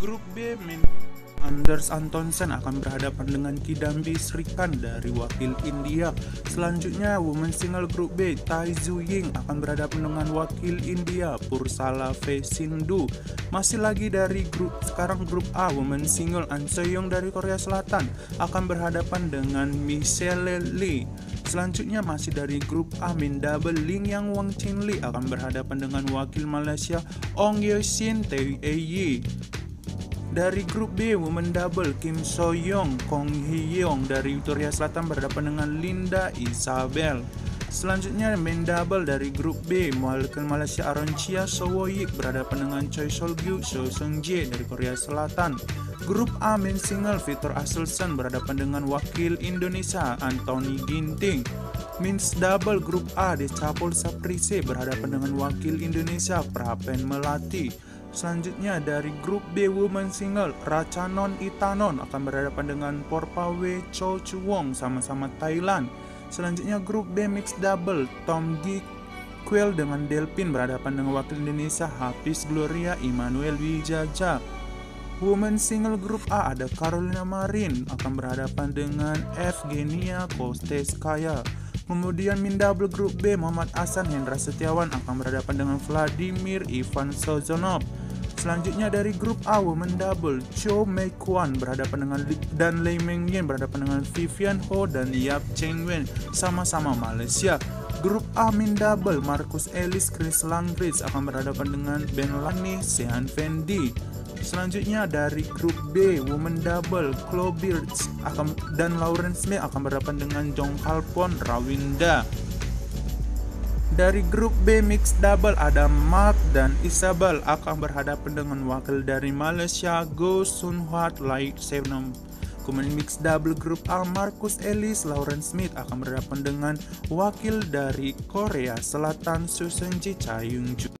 Grup B Min Anders Antonsen akan berhadapan dengan Kidambi Srikan dari wakil India. Selanjutnya, Women Single Grup B, Tai Zu Ying akan berhadapan dengan wakil India, Pursala V Sindhu. Masih lagi dari grup sekarang grup A, Women Single An Seong dari Korea Selatan akan berhadapan dengan Michelle Lee. Selanjutnya masih dari grup A Min Double Ling Yang Wang Chin Lee akan berhadapan dengan wakil Malaysia Ong Ye Sin Tae Yi. Dari grup B, Women Double, Kim So Young, Kong Hee Young dari Victoria Selatan berhadapan dengan Linda Isabel. Selanjutnya main double dari grup B, mewakilkan Malaysia Aroncia Sowoyik berhadapan dengan Choi Sol Gyu, So Seung Jae dari Korea Selatan. Grup A main single, Victor Axelsen berhadapan dengan wakil Indonesia Anthony Ginting. Men's double grup A, Decapol Saprise berhadapan dengan wakil Indonesia Prapen Melati. Selanjutnya dari grup B Women Single, Rachanon Itanon akan berhadapan dengan Porpawe Cho Chuwong sama-sama Thailand. Selanjutnya grup B Mixed Double, Tom Gi Quail dengan Delpin berhadapan dengan wakil Indonesia Hafiz Gloria Immanuel Wijaja. Women Single Grup A ada Carolina Marin akan berhadapan dengan Evgenia Kosteskaya. Kemudian min double grup B Muhammad Hasan Hendra Setiawan akan berhadapan dengan Vladimir Ivan Sozonov. Selanjutnya dari grup A Women Double, Cho Mei Kwan berhadapan dengan dan Lei Meng Yen berhadapan dengan Vivian Ho dan Yap Cheng Wen sama-sama Malaysia. Grup A Min Double, Marcus Ellis, Chris Langridge akan berhadapan dengan Ben Lani, Sehan Fendi. Selanjutnya dari grup B Women Double, Chloe Birds akan dan Lauren Smith akan berhadapan dengan Jong Kalpon Rawinda. Dari grup B Mixed Double ada Mark dan Isabel akan berhadapan dengan wakil dari Malaysia Go Sun Huat Lai Sevenum. Kemudian Mixed Double grup A Marcus Ellis Lauren Smith akan berhadapan dengan wakil dari Korea Selatan Susan Ji Chayung Ju.